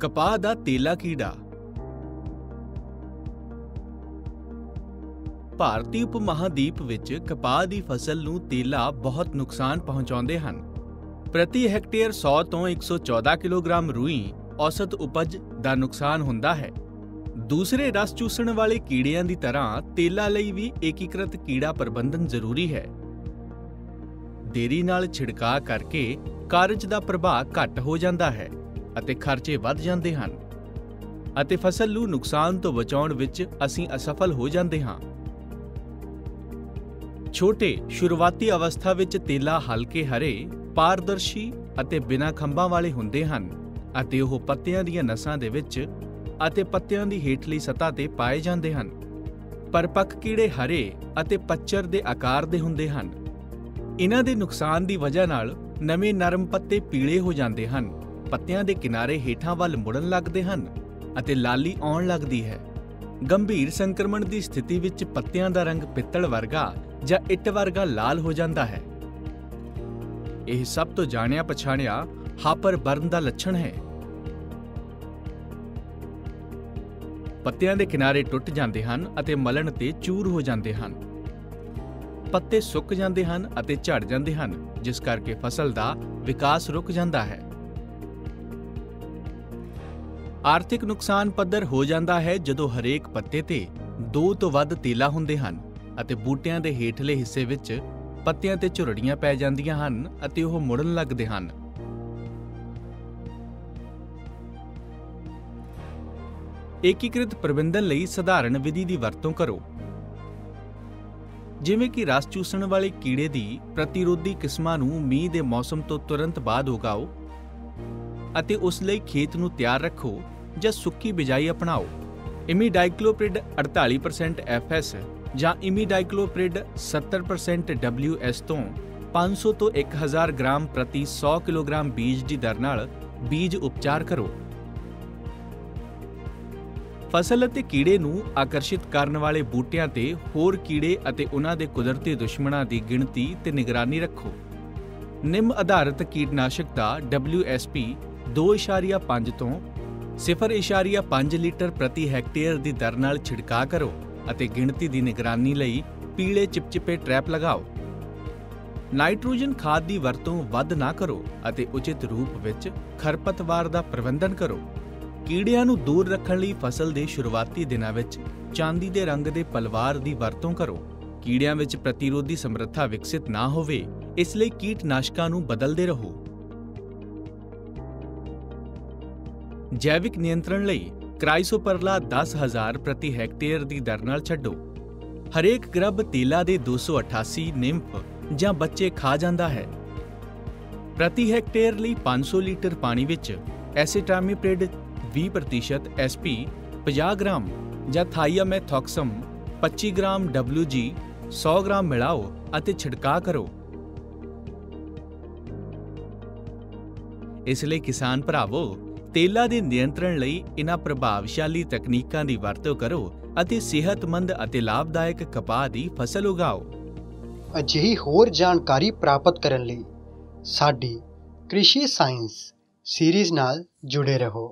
ਕਪਾਹ ਦਾ ਤੇਲਾ ਕੀੜਾ। ਭਾਰਤੀ ਉਪ ਮਹਾਦੀਪ ਵਿੱਚ ਕਪਾਹ ਦੀ ਫਸਲ ਨੂੰ ਤੇਲਾ ਬਹੁਤ ਨੁਕਸਾਨ ਪਹੁੰਚਾਉਂਦੇ ਹਨ। ਪ੍ਰਤੀ ਹੈਕਟੇਅਰ 100 ਤੋਂ 114 ਕਿਲੋਗ੍ਰਾਮ ਰੂਈ ਔਸਤ ਉਪਜ ਦਾ ਨੁਕਸਾਨ ਹੁੰਦਾ ਹੈ। ਦੂਸਰੇ ਰਸ ਚੂਸਣ ਵਾਲੇ ਕੀੜਿਆਂ ਦੀ ਤਰ੍ਹਾਂ ਤੇਲਾ ਲਈ ਵੀ ਏਕੀਕ੍ਰਿਤ ਕੀੜਾ ਪ੍ਰਬੰਧਨ ਜ਼ਰੂਰੀ ਹੈ। ਦੇਰੀ ਨਾਲ ਛਿੜਕਾਅ ਕਰਕੇ ਕਾਰਜ ਦਾ ਪ੍ਰਭਾਵ ਘੱਟ ਹੋ ਜਾਂਦਾ ਹੈ। ਅਤੇ ਖਰਚੇ ਵੱਧ ਜਾਂਦੇ ਹਨ। ਅਤੇ ਫਸਲ ਨੂੰ ਨੁਕਸਾਨ ਤੋਂ ਬਚਾਉਣ ਵਿੱਚ ਅਸੀਂ ਅਸਫਲ ਹੋ ਜਾਂਦੇ ਹਾਂ। ਛੋਟੇ, ਸ਼ੁਰੂਆਤੀ ਅਵਸਥਾ ਵਿੱਚ ਤੇਲਾ ਹਲਕੇ ਹਰੇ, ਪਾਰਦਰਸ਼ੀ ਅਤੇ ਬਿਨਾਂ ਖੰਭਾਂ ਵਾਲੇ ਹੁੰਦੇ ਹਨ ਅਤੇ ਉਹ ਪੱਤਿਆਂ ਦੀਆਂ ਨਸਾਂ ਦੇ ਵਿੱਚ ਅਤੇ ਪੱਤਿਆਂ ਦੀ ਹੇਠਲੀ ਸਤ੍ਹਾ ਤੇ ਪਾਏ ਜਾਂਦੇ ਹਨ। ਪਰਪੱਕ ਕੀੜੇ ਹਰੇ ਅਤੇ ਪੱਚਰ ਦੇ ਆਕਾਰ ਦੇ ਹੁੰਦੇ ਹਨ। ਇਹਨਾਂ ਦੇ ਨੁਕਸਾਨ ਦੀ ਵਜ੍ਹਾ ਨਾਲ ਨਵੇਂ ਨਰਮ ਪੱਤੇ ਪੀਲੇ ਹੋ ਜਾਂਦੇ ਹਨ। ਪੱਤਿਆਂ ਦੇ ਕਿਨਾਰੇ ਹੇਠਾਂ ਵੱਲ ਮੁੜਨ ਲੱਗਦੇ ਹਨ ਅਤੇ ਲਾਲੀ ਆਉਣ ਲੱਗਦੀ ਹੈ। ਗੰਭੀਰ ਸੰਕਰਮਣ ਦੀ ਸਥਿਤੀ ਵਿੱਚ ਪੱਤਿਆਂ ਦਾ ਰੰਗ ਪਿੱਤਲ ਵਰਗਾ ਜਾਂ ਇੱਟ ਵਰਗਾ ਲਾਲ ਹੋ ਜਾਂਦਾ ਹੈ। ਇਹ ਸਭ ਤੋਂ ਜਾਣਿਆ ਪਛਾਣਿਆ ਹਾਪਰ ਬਰਨ ਦਾ ਲੱਛਣ ਹੈ। ਪੱਤਿਆਂ ਦੇ ਕਿਨਾਰੇ ਟੁੱਟ ਜਾਂਦੇ ਹਨ ਅਤੇ ਮਲਣ ਤੇ ਚੂਰ ਹੋ ਜਾਂਦੇ ਹਨ। ਪੱਤੇ ਸੁੱਕ ਜਾਂਦੇ ਹਨ ਅਤੇ ਝੜ ਜਾਂਦੇ ਹਨ, ਜਿਸ ਕਰਕੇ ਫਸਲ ਦਾ ਵਿਕਾਸ ਰੁਕ ਜਾਂਦਾ ਹੈ। ਆਰਥਿਕ ਨੁਕਸਾਨ ਪੱਧਰ ਹੋ ਜਾਂਦਾ ਹੈ ਜਦੋਂ ਹਰੇਕ ਪੱਤੇ ਤੇ ਦੋ ਤੋਂ ਵੱਧ ਤੇਲਾ ਹੁੰਦੇ ਹਨ ਅਤੇ ਬੂਟਿਆਂ ਦੇ ਹੇਠਲੇ ਹਿੱਸੇ ਵਿੱਚ ਪੱਤਿਆਂ ਤੇ ਝੁਰੜੀਆਂ ਪੈ ਜਾਂਦੀਆਂ ਹਨ ਅਤੇ ਉਹ ਮੁੜਨ ਲੱਗਦੇ ਹਨ। ਏਕੀਕ੍ਰਿਤ ਪ੍ਰਬੰਧਨ ਲਈ ਸਧਾਰਨ ਵਿਧੀ ਦੀ ਵਰਤੋਂ ਕਰੋ। ਜਿਵੇਂ ਕਿ ਰਸ ਚੂਸਣ ਵਾਲੇ ਕੀੜੇ ਦੀ ਪ੍ਰਤੀਰੋਧੀ ਕਿਸਮਾਂ ਨੂੰ ਮੀਂਹ ਦੇ ਮੌਸਮ ਤੋਂ ਤੁਰੰਤ ਬਾਅਦ ਉਗਾਓ ਅਤੇ ਉਸ ਲਈ ਖੇਤ ਨੂੰ ਤਿਆਰ ਰੱਖੋ ਜਾਂ ਸੁੱਕੀ ਬਿਜਾਈ ਅਪਣਾਓ। ਇਮੀਡਾਈਕਲੋਪ੍ਰਿਡ 48% ਐਫਐਸ ਜਾਂ ਇਮੀਡਾਈਕਲੋਪ੍ਰਿਡ 70% ਡਬਲਯੂਐਸ ਤੋਂ 500 ਤੋਂ 1000 ਗ੍ਰਾਮ ਪ੍ਰਤੀ 100 ਕਿਲੋਗ੍ਰਾਮ ਬੀਜ ਦੀ ਦਰ ਨਾਲ ਬੀਜ ਉਪਚਾਰ ਕਰੋ। ਫਸਲ ਅਤੇ ਕੀੜੇ ਨੂੰ ਆਕਰਸ਼ਿਤ ਕਰਨ ਵਾਲੇ ਬੂਟਿਆਂ ਤੇ ਹੋਰ ਕੀੜੇ ਅਤੇ ਉਹਨਾਂ ਦੇ ਕੁਦਰਤੀ ਦੁਸ਼ਮਣਾਂ ਦੀ ਗਿਣਤੀ ਤੇ ਨਿਗਰਾਨੀ ਰੱਖੋ। ਨਿੰਮ ਆਧਾਰਿਤ ਕੀਟਨਾਸ਼ਕ ਦਾ WSP 2.5 ਤੋਂ 0.5 ਲੀਟਰ ਪ੍ਰਤੀ ਹੈਕਟੇਅਰ ਦੀ ਦਰ ਨਾਲ ਛਿੜਕਾਅ ਕਰੋ ਅਤੇ ਗਿਣਤੀ ਦੀ ਨਿਗਰਾਨੀ ਲਈ ਪੀਲੇ ਚਿਪਚਿਪੇ ਟ੍ਰੈਪ ਲਗਾਓ। ਨਾਈਟ੍ਰੋਜਨ ਖਾਦ ਦੀ ਵਰਤੋਂ ਵੱਧ ਨਾ ਕਰੋ ਅਤੇ ਉਚਿਤ ਰੂਪ ਵਿੱਚ ਖਰਪਤਵਾਰ ਦਾ ਪ੍ਰਬੰਧਨ ਕਰੋ। ਕੀੜਿਆਂ ਨੂੰ ਦੂਰ ਰੱਖਣ ਲਈ ਫਸਲ ਦੇ ਸ਼ੁਰੂਆਤੀ ਦਿਨਾਂ ਵਿੱਚ ਚਾਂਦੀ ਦੇ ਰੰਗ ਦੇ ਪਲਵਾਰ ਦੀ ਵਰਤੋਂ ਕਰੋ। ਕੀੜਿਆਂ ਵਿੱਚ ਪ੍ਰਤੀਰੋਧੀ ਸਮਰੱਥਾ ਵਿਕਸਿਤ ਨਾ ਹੋਵੇ, ਇਸ ਲਈ ਕੀਟਨਾਸ਼ਕਾਂ ਨੂੰ ਬਦਲਦੇ ਰਹੋ। ਜੈਵਿਕ ਨਿਯੰਤਰਣ ਲਈ ਕ੍ਰਾਈਸੋਪਰਲਾ 10000 ਪ੍ਰਤੀ ਹੈਕਟੇਅਰ ਦੀ ਦਰ ਨਾਲ ਛੱਡੋ। ਹਰੇਕ ਗਰਭ ਤੇਲਾ ਦੇ 288 ਨਿੰਫ ਜਾਂ ਬੱਚੇ ਖਾ ਜਾਂਦਾ ਹੈ। ਪ੍ਰਤੀ ਹੈਕਟੇਅਰ ਲਈ 500 ਲੀਟਰ ਪਾਣੀ ਵਿੱਚ ਐਸੀਟਾਮਿਪ੍ਰਿਡ 20% SP 50 ਗ੍ਰਾਮ ਜਾਂ ਥਾਈਆਮੈਥੋਕਸਮ 25 ਗ੍ਰਾਮ WG 100 ਗ੍ਰਾਮ ਮਿਲਾਓ ਅਤੇ ਛਿੜਕਾਅ ਕਰੋ। ਇਸ ਲਈ ਕਿਸਾਨ ਭਰਾਵੋ ਤੇਲਾ ਦੇ ਨਿਯੰਤਰਣ ਲਈ ਇਹਨਾਂ ਪ੍ਰਭਾਵਸ਼ਾਲੀ ਤਕਨੀਕਾਂ ਦੀ ਵਰਤੋਂ ਕਰੋ ਅਤੇ ਸਿਹਤਮੰਦ ਅਤੇ ਲਾਭਦਾਇਕ ਕਪਾਹ ਦੀ ਫਸਲ ਉਗਾਓ। ਅਜਿਹੀ ਹੋਰ ਜਾਣਕਾਰੀ ਪ੍ਰਾਪਤ ਕਰਨ ਲਈ ਸਾਡੀ ਕ੍ਰਿਸ਼ੀ ਸਾਇੰਸ ਸੀਰੀਜ਼ ਨਾਲ ਜੁੜੇ ਰਹੋ।